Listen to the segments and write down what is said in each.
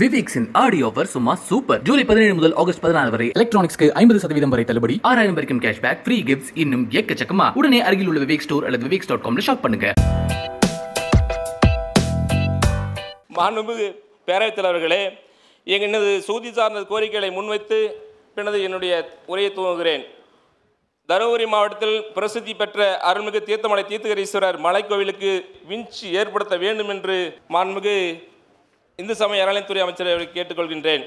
விவேக்ஸின் audio offer சும்மா super. July பதினேழு முதல் ஆகஸ்ட் பதினாறு வரை எலக்ட்ரானிக்ஸ்க்கு ஐம்பது சதவீதம் வரை தள்ளுபடி. ஆறாயிரம் வரைக்கும் கேஷ்பேக் ஃப்ரீ கிஃப்ட்ஸ் இன்னும் எக்கச்சக்கமா உடனே அருகில் உள்ள விவேக் ஸ்டோர் அல்லது விவேக்ஸ் டாட் காம்ல ஷாப் பண்ணுங்க. மாண்புமிகு பேரவைத் தலைவர்களே எனது சூதி சார்ந்த கோரிக்கைகளை முன்வைத்து பின்னது என்னுடைய உரையை துவங்குகிறேன். தருமபுரி மாவட்டத்தில் பிரசித்தி பெற்ற அருள்மிகு தீர்த்தமலை தீர்த்தகரீஸ்வரர் மலைக்கோவிலுக்கு விஞ்ச் ஏற்படுத்த வேண்டும் என்று மாண்புமிகு இந்து சமய அறநிலையத்துறை அமைச்சரை கேட்டுக்கொள்கின்றேன்.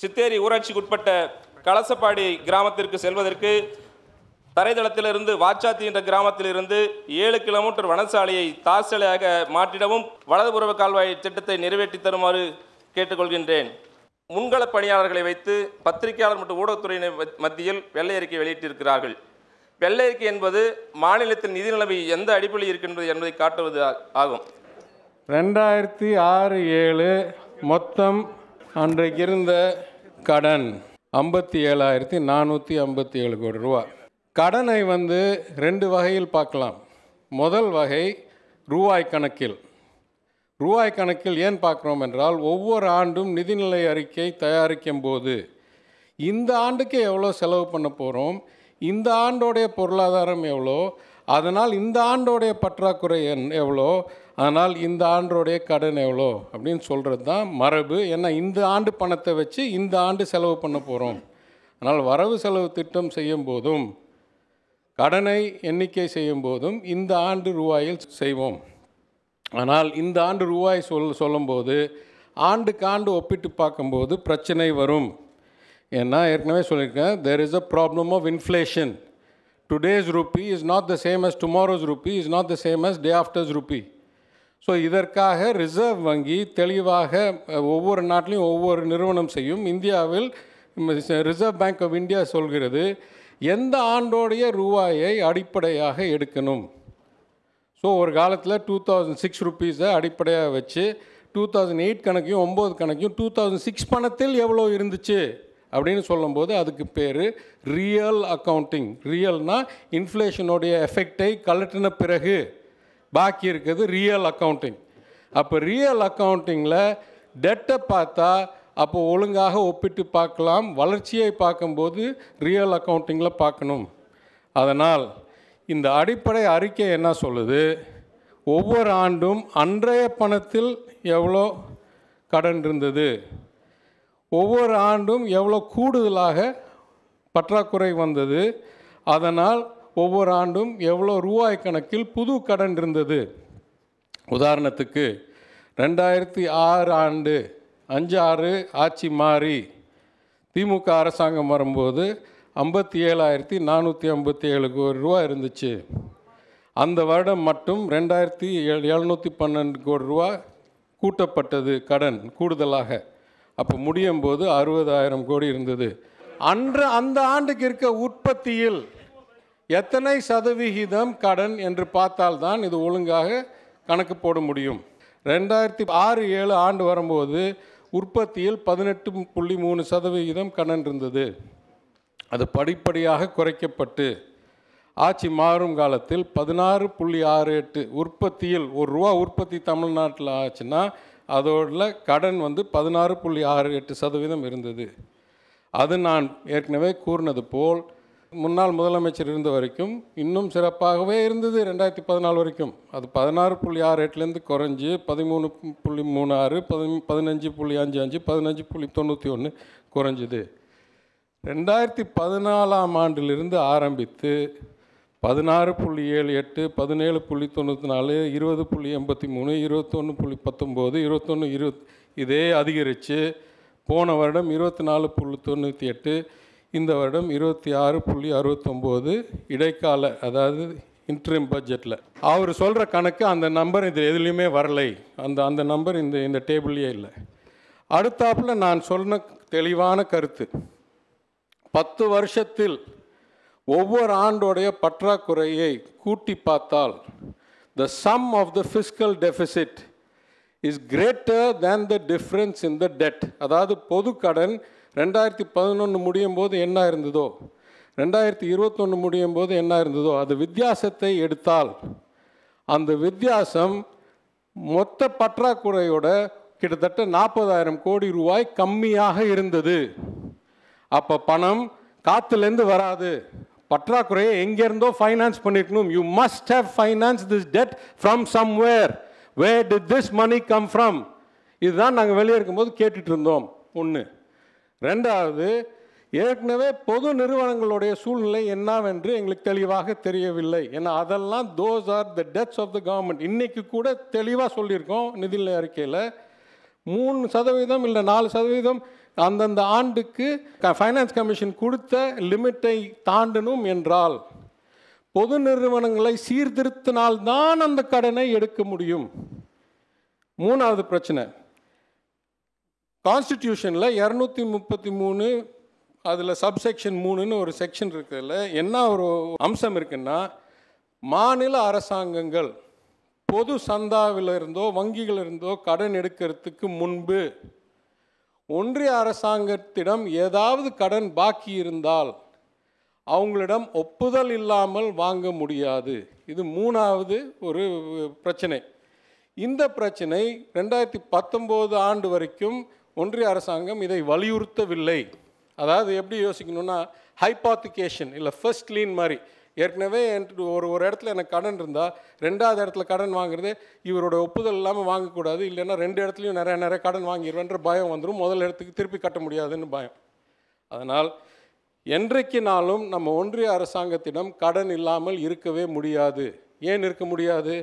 சித்தேரி ஊராட்சிக்குட்பட்ட கலசப்பாடி கிராமத்திற்கு செல்வதற்கு தரைதளத்திலிருந்து வாச்சாத்தி என்ற கிராமத்திலிருந்து ஏழு கிலோமீட்டர் வனசாலையை தார் சாலையாக மாற்றிடவும் வலதுபுற கால்வாய் திட்டத்தை நிறைவேற்றி தருமாறு கேட்டுக்கொள்கின்றேன். முன்கள பணியாளர்களை வைத்து பத்திரிகையாளர் மற்றும் ஊடகத்துறையினர் மத்தியில் வெள்ளை அறிக்கை வெளியிட்டிருக்கிறார்கள். வெள்ளை அறிக்கை என்பது மாநிலத்தின் நிதி நிலைமை எந்த அடிப்படையில் இருக்கின்றது என்பதை காட்டுவது ஆகும். ரெண்டாயிரத்தி ஆறு ஏழு மொத்தம் அன்றைக்கு இருந்த கடன் ஐம்பத்தி ஏழாயிரத்தி நானூற்றி ஐம்பத்தி ஏழு கோடி ரூபா. கடனை வந்து ரெண்டு வகையில் பார்க்கலாம். முதல் வகை ரூபாய் கணக்கில். ரூபாய் கணக்கில் ஏன் பார்க்குறோம் என்றால் ஒவ்வொரு ஆண்டும் நிதிநிலை அறிக்கை தயாரிக்கும் போது இந்த ஆண்டுக்கு எவ்வளோ செலவு பண்ண போகிறோம் இந்த ஆண்டோடைய பொருளாதாரம் எவ்வளோ அதனால் இந்த ஆண்டோடைய பற்றாக்குறை எவ்வளோ ஆனால் இந்த ஆண்டோடைய கடன் எவ்வளோ அப்படின்னு சொல்கிறது தான் மரபு. ஏன்னா இந்த ஆண்டு பணத்தை வச்சு இந்த ஆண்டு செலவு பண்ண போகிறோம் ஆனால் வரவு செலவு திட்டம் செய்யும் போதும் கடனை எண்ணிக்கை செய்யும் போதும் இந்த ஆண்டு ரூபாயில் செய்வோம். ஆனால் இந்த ஆண்டு ரூபாய் சொல் சொல்லும்போது ஆண்டுக்கு ஆண்டு ஒப்பிட்டு பார்க்கும்போது பிரச்சனை வரும். ஏன்னா ஏற்கனவே சொல்லியிருக்கேன் there is a problem of inflation today's rupee is not the same as tomorrow's rupee is not the same as day after's rupee so இதற்காக ரிசர்வ் வங்கி தெளிவாக ஒவ்வொரு நாட்டிலையும் ஒவ்வொரு நிறுவனம் செய்யும். இந்தியாவில் ரிசர்வ் பேங்க் ஆஃப் இந்தியா சொல்கிறது எந்த ஆண்டோடைய ரூபாயை அடிப்படையாக எடுக்கணும்? ஸோ ஒரு காலத்தில் டூ தௌசண்ட் சிக்ஸ் ருபீஸை அடிப்படையாக வச்சு டூ தௌசண்ட் எயிட் கணக்கையும் ஒம்பது கணக்கையும் டூ தௌசண்ட் சிக்ஸ் பணத்தில் எவ்வளோ இருந்துச்சு? அப்படின்னு சொல்லும்போது அதுக்கு பேர் ரியல் அக்கவுண்டிங் ரியல்னால் இன்ஃப்ளேஷனுடைய எஃபெக்டை கலட்டின பிறகு. பாக்கி இருக்கிறது ரியல் அக்கவுண்டிங் அப்போ ரியல் அக்கவுண்டிங்கில் டெட்டை பார்த்தா அப்போ ஒழுங்காக ஒப்பிட்டு பார்க்கலாம் வளர்ச்சியை பார்க்கும்போது ரியல் அக்கௌண்டிங்கில் பார்க்கணும். அதனால் இந்த அடிப்படை அறிக்கை என்ன சொல்லுது? ஒவ்வொரு ஆண்டும் அன்றைய பணத்தில் எவ்வளோ கடன் இருந்தது? ஒவ்வொரு ஆண்டும் எவ்வளோ கூடுதலாக பற்றாக்குறை வந்தது? அதனால் ஒவ்வொரு ஆண்டும் எவ்வளோ ரூபாய் கணக்கில் புது கடன் இருந்தது? உதாரணத்துக்கு ரெண்டாயிரத்தி ஆறு ஆண்டு அஞ்சு ஆறு ஆட்சி மாறி திமுக அரசாங்கம் வரும்போது ஐம்பத்தி ஏழாயிரத்தி நானூற்றி ஐம்பத்தி ஏழு கோடி ரூபா இருந்துச்சு. அந்த வருடம் மட்டும் ரெண்டாயிரத்தி எழுநூற்றி பன்னெண்டு கோடி ரூபா கூட்டப்பட்டது கடன் கூடுதலாக. அப்போ முடியும் போது அறுபதாயிரம் கோடி இருந்தது. அன்று அந்த ஆண்டுக்கு இருக்க உற்பத்தியில் எத்தனை சதவிகிதம் கடன் என்று பார்த்தால்தான் இது ஒழுங்காக கணக்கு போட முடியும். ரெண்டாயிரத்தி ஆறு ஏழு ஆண்டு வரும்போது உற்பத்தியில் பதினெட்டு புள்ளி மூணு சதவிகிதம் கடன் இருந்தது. அது படிப்படியாக குறைக்கப்பட்டு ஆட்சி மாறும் காலத்தில் பதினாறு புள்ளி ஆறு எட்டு உற்பத்தியில் ஒரு ரூபா உற்பத்தி தமிழ்நாட்டில் ஆச்சுன்னா அதோட கடன் வந்து பதினாறு புள்ளி ஆறு எட்டு சதவீதம் இருந்தது. அது நான் ஏற்கனவே கூறினது போல் முன்னாள் முதலமைச்சர் இருந்த வரைக்கும் இன்னும் சிறப்பாகவே இருந்தது ரெண்டாயிரத்தி பதினாலு வரைக்கும். அது பதினாறு புள்ளி ஆறு எட்டுலேருந்து குறைஞ்சி பதிமூணு புள்ளி மூணு ஆறு பதி பதினஞ்சு புள்ளி அஞ்சு அஞ்சு பதினஞ்சு புள்ளி தொண்ணூற்றி ஒன்று குறைஞ்சிது. ரெண்டாயிரத்தி பதினாலாம் ஆண்டிலிருந்து ஆரம்பித்து பதினாறு புள்ளி ஏழு எட்டு பதினேழு புள்ளி தொண்ணூற்றி நாலு இருபது புள்ளி எண்பத்தி மூணு இருபத்தொன்று புள்ளி பத்தொம்போது இருபத்தொன்று இருபத் இதே அதிகரித்து போன வருடம் இருபத்தி நாலு புள்ளி தொண்ணூற்றி எட்டு இந்த வருடம் இருபத்தி ஆறு புள்ளி அறுபத்தொம்போது இடைக்கால அதாவது இன்ட்ரீம் பட்ஜெட்டில் அவர் சொல்கிற கணக்கு அந்த நம்பர் இது எதுலேயுமே வரலை. அந்த அந்த நம்பர் இந்த இந்த டேபிள்லேயே இல்லை. அடுத்தாப்புல நான் சொன்ன தெளிவான கருத்து. பத்து வருஷத்தில் ஒவ்வொரு ஆண்டோடைய பற்றாக்குறையை கூட்டி பார்த்தால் the sum of the fiscal deficit is greater than the difference in the debt அதாவது பொது கடன் ரெண்டாயிரத்தி பதினொன்று முடியும் போது என்ன இருந்ததோ? ரெண்டாயிரத்தி இருபத்தொன்று முடியும் போது என்ன இருந்ததோ? அது வித்தியாசத்தை எடுத்தால் அந்த வித்தியாசம் மொத்த பற்றாக்குறையோட கிட்டத்தட்ட நாற்பதாயிரம் கோடி ரூபாய் கம்மியாக இருந்தது. அப்போ பணம் காத்துலேருந்து வராது. பற்றாக்குறையை எங்கேருந்தோ ஃபைனான்ஸ் பண்ணிருக்கணும். You must have finance this debt from somewhere where did this money come from இதுதான் நாங்கள் வெளியே இருக்கும்போது கேட்டுட்டு இருந்தோம். ஒன்று ரெண்டாவது ஏற்கனவே பொது நிறுவனங்களுடைய சூழ்நிலை என்னவென்று எங்களுக்கு தெளிவாக தெரியவில்லை. ஏன்னா அதெல்லாம் those are the debts of the government இன்றைக்கு கூட தெளிவாக சொல்லியிருக்கோம் நிதிநிலை அறிக்கையில். மூணு சதவீதம் இல்லை நாலு சதவீதம் அந்தந்த ஆண்டுக்கு ஃபைனான்ஸ் கமிஷன் கொடுத்த லிமிட்டை தாண்டணும் என்றால் பொது நிறுவனங்களை சீர்திருத்தினால்தான் அந்த கடனை எடுக்க முடியும். மூணாவது பிரச்சனை. கான்ஸ்டிடியூஷனில் இரநூத்தி முப்பத்தி மூணு அதில் சப்செக்ஷன் மூணுன்னு ஒரு செக்ஷன் இருக்கிறதுல என்ன ஒரு அம்சம் இருக்குன்னா மாநில அரசாங்கங்கள் பொது சந்தாவில் இருந்தோ வங்கிகள் இருந்தோ கடன் எடுக்கிறதுக்கு முன்பு ஒன்றிய அரசாங்கத்திடம் ஏதாவது கடன் பாக்கி இருந்தால் அவங்களிடம் ஒப்புதல் இல்லாமல் வாங்க முடியாது. இது மூணாவது ஒரு பிரச்சனை. இந்த பிரச்சனை ரெண்டாயிரத்தி பத்தொம்போது ஆண்டு வரைக்கும் ஒன்றிய அரசாங்கம் இதை வலியுறுத்தவில்லை. அதாவது எப்படி யோசிக்கணும்னா ஹைபாத்திகேஷன் இல்லை ஃபர்ஸ்ட் லீன் மாதிரி. ஏற்கனவே என் ஒரு ஒரு இடத்துல எனக்கு கடன் இருந்தால் ரெண்டாவது இடத்துல கடன் வாங்குறது இவரோட ஒப்புதல் இல்லாமல் வாங்கக்கூடாது. இல்லைன்னா ரெண்டு இடத்துலையும் நிறைய நிறைய கடன் வாங்கிடுவேன்ற பயம் வந்துடும் முதல் இடத்துக்கு திருப்பி கட்ட முடியாதுன்னு பயம். அதனால் என்றைக்கு நாளும் நம்ம ஒன்றிய அரசாங்கத்திடம் கடன் இல்லாமல் இருக்கவே முடியாது. ஏன் இருக்க முடியாது?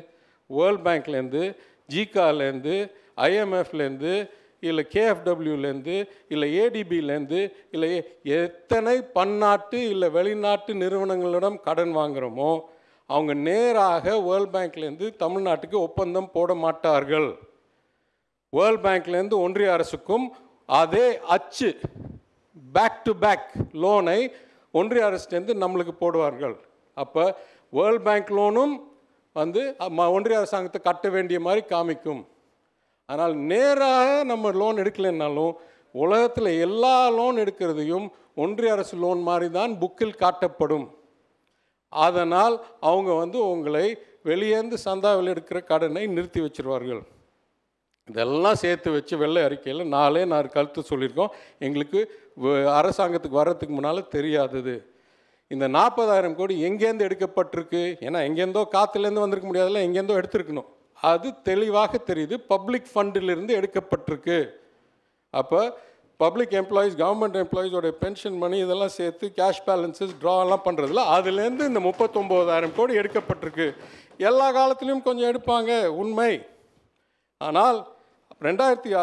வேர்ல்ட் பேங்க்லேருந்து ஜிகாலேருந்து ஐஎம்எஃப்லேருந்து இல்லை கேஎஃப்டபிள்யூலேருந்து இல்லை ஏடிபிலேருந்து இல்லை எத்தனை பன்னாட்டு இல்லை வெளிநாட்டு நிறுவனங்களிடம் கடன் வாங்குகிறோமோ அவங்க நேராக வேர்ல்ட் பேங்க்லேருந்து தமிழ்நாட்டுக்கு ஒப்பந்தம் போட மாட்டார்கள். வேர்ல்ட் பேங்க்லேருந்து ஒன்றிய அரசுக்கும் அதே அச்சு பேக் டு பேக் லோனை ஒன்றிய அரசுலேருந்து நம்மளுக்கு போடுவார்கள். அப்போ வேர்ல்ட் பேங்க் லோனும் வந்து ஒன்றிய அரசாங்கத்தை கட்ட வேண்டிய மாதிரி காமிக்கும். ஆனால் நேராக நம்ம லோன் எடுக்கலைன்னாலும் உலகத்தில் எல்லா லோன் எடுக்கிறதையும் ஒன்றிய அரசு லோன் மாதிரி தான் புக்கில் காட்டப்படும். அதனால் அவங்க வந்து உங்களை வெளியேந்து சந்தாவில் எடுக்கிற கடனை நிறுத்தி வச்சிருவார்கள். இதெல்லாம் சேர்த்து வச்சு வெள்ளை அறிக்கையில் நாளே நான் கருத்து சொல்லியிருக்கோம். எங்களுக்கு வ- அரசாங்கத்துக்கு வர்றதுக்கு முன்னால் தெரியாதது. இந்த நாற்பதாயிரம் கோடி எங்கேருந்து எடுக்கப்பட்டிருக்கு? ஏன்னா எங்கேருந்தோ காற்றுலேருந்து வந்திருக்க முடியாதுல்ல எங்கேருந்தோ எடுத்திருக்கணும். அது தெளிவாக தெரியுது. பப்ளிக் ஃபண்டிலிருந்து எடுக்கப்பட்டிருக்கு. அப்போ பப்ளிக் எம்ப்ளாயீஸ் கவர்மெண்ட் எம்ப்ளாயீஸோட பென்ஷன் மணி இதெல்லாம் சேர்த்து கேஷ் பேலன்சஸ் ட்ராலாம் பண்ணுறதுல அதுலேருந்து இந்த முப்பத்தொம்போதாயிரம் கோடி எடுக்கப்பட்டிருக்கு. எல்லா காலத்துலேயும் கொஞ்சம் எடுப்பாங்க. உண்மை. ஆனால் ரெண்டாயிரத்தி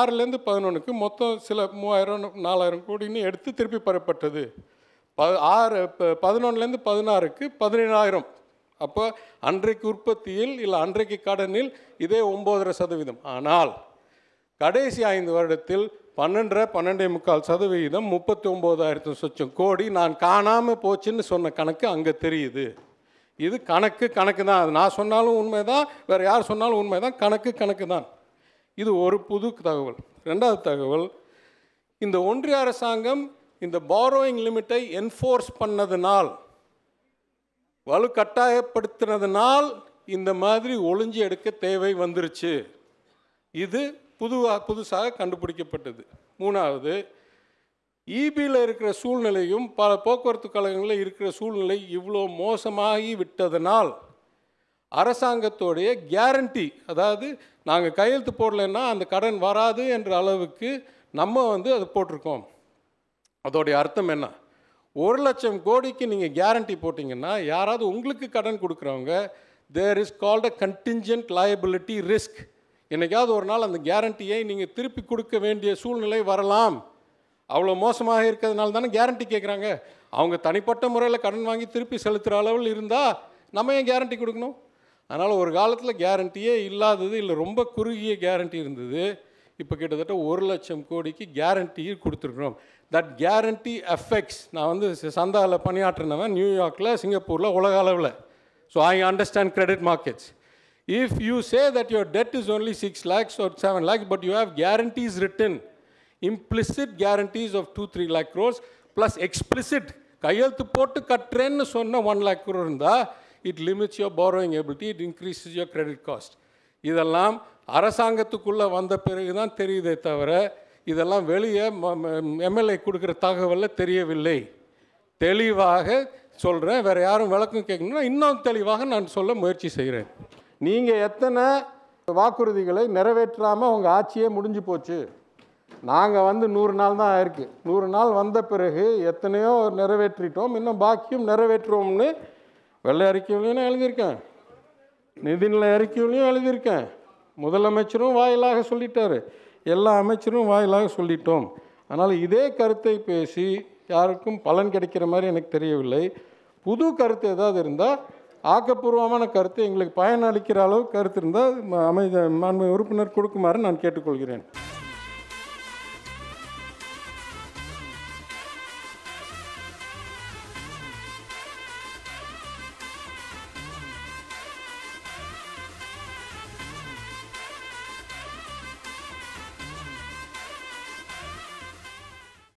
ஆறுலேருந்து பதினொன்றுக்கு மொத்தம் சில மூவாயிரம் நாலாயிரம் கோடின்னு எடுத்து திருப்பி பெறப்பட்டது. ப ஆறு ப- பதினொன்றுலேருந்து பதினாறுக்கு பதினேழாயிரம். அப்போ அன்றைக்கு உற்பத்தியில் இல்லை அன்றைக்கு கடனில் இதே ஒம்போதரை சதவீதம். ஆனால் கடைசி ஐந்து வருடத்தில் பன்னெண்டரை பன்னெண்டே முக்கால் சதவிகிதம் முப்பத்தி ஒம்போதாயிரத்து சொச்சம் கோடி நான் காணாமல் போச்சுன்னு சொன்ன கணக்கு அங்கே தெரியுது. இது கணக்கு கணக்கு தான். அது நான் சொன்னாலும் உண்மை தான் வேறு யார் சொன்னாலும் உண்மை தான் கணக்கு கணக்கு தான். இது ஒரு புது தகவல். ரெண்டாவது தகவல் இந்த ஒன்றிய அரசாங்கம் இந்த பாரோயிங் லிமிட்டை என்ஃபோர்ஸ் பண்ணதுனால் வலுக்கட்டாயப்படுத்தினதுனால் இந்த மாதிரி ஒளிஞ்சு எடுக்க தேவை வந்துருச்சு. இது புதுவாக புதுசாக கண்டுபிடிக்கப்பட்டது. மூணாவது ஈபியில் இருக்கிற சூழ்நிலையும் பல போக்குவரத்து கழகங்களில் இருக்கிற சூழ்நிலை இவ்வளோ மோசமாகி விட்டதனால் அரசாங்கத்தோடைய கேரண்டி அதாவது நாங்கள் கையெழுத்து போடலைன்னா அந்த கடன் வராது என்ற அளவுக்கு நம்ம வந்து அது போட்டிருக்கோம். அதோடைய அர்த்தம் என்ன? ஒரு லட்சம் கோடிக்கு நீங்கள் கேரண்டி போட்டிங்கன்னா யாராவது உங்களுக்கு கடன் கொடுக்குறவங்க there is called a contingent liability risk என்னைக்காவது ஒரு நாள் அந்த கேரண்டியை நீங்கள் திருப்பி கொடுக்க வேண்டிய சூழ்நிலை வரலாம். அவ்வளோ மோசமாக இருக்கிறதுனால தானே கேரண்டி கேட்குறாங்க அவங்க தனிப்பட்ட முறையில் கடன் வாங்கி திருப்பி செலுத்துகிற அளவில் இருந்தால் நம்ம ஏன் கேரண்டி கொடுக்கணும்? அதனால் ஒரு காலத்தில் கேரண்டியே இல்லாதது இல்லை ரொம்ப குறுகிய கேரண்டி இருந்தது. இப்போ கிட்டத்தட்ட ஒரு லட்சம் கோடிக்கு கேரண்டி கொடுத்துருக்குறோம். தட் கேரண்டி எஃபெக்ட்ஸ் நான் வந்து சந்தாவில் பணியாற்றினவன் நியூயார்க்கில் சிங்கப்பூரில் உலக அளவில். So I understand credit markets if you say that your debt is only six lakhs or seven lakhs but you have guarantees written implicit guarantees of two three lakh crores plus explicit கையெழுத்து போட்டு கட்டுறேன்னு சொன்ன one lakh crore இருந்தால் it limits your borrowing ability it increases your credit cost இதெல்லாம் அரசாங்கத்துக்குள்ளே வந்த பிறகு தான் தெரியுதே தவிர இதெல்லாம் வெளியே எம்எல்ஏ கொடுக்குற தகவலில் தெரியவில்லை. தெளிவாக சொல்கிறேன் வேறு யாரும் விளக்கம் கேட்கணும்னா இன்னும் தெளிவாக நான் சொல்ல முயற்சி செய்கிறேன். நீங்கள் எத்தனை வாக்குறுதிகளை நிறைவேற்றாமல் உங்கள் ஆட்சியே முடிஞ்சு போச்சு? நாங்கள் வந்து நூறு நாள் தான் ஆயிருக்கு. நூறு நாள் வந்த பிறகு எத்தனையோ நிறைவேற்றிட்டோம். இன்னும் பாக்கியும் நிறைவேற்றுவோம்னு வெள்ளை அறிக்கையிலையும் எழுதியிருக்கேன். நிதிநிலை அறிக்கையிலையும் எழுதியிருக்கேன். முதலமைச்சரும் வாயிலாக சொல்லிட்டாரு. எல்லா அமைச்சரும் வாயிலாக சொல்லிட்டோம். அதனால் இதே கருத்தை பேசி யாருக்கும் பலன் கிடைக்கிற மாதிரி எனக்கு தெரியவில்லை. புது கருத்து ஏதாவது இருந்தால் ஆக்கப்பூர்வமான கருத்து எங்களுக்கு பயனளிக்கிற அளவு கருத்து இருந்தால் அமைத மாண்பு உறுப்பினர் கொடுக்குமாறு நான் கேட்டுக்கொள்கிறேன்.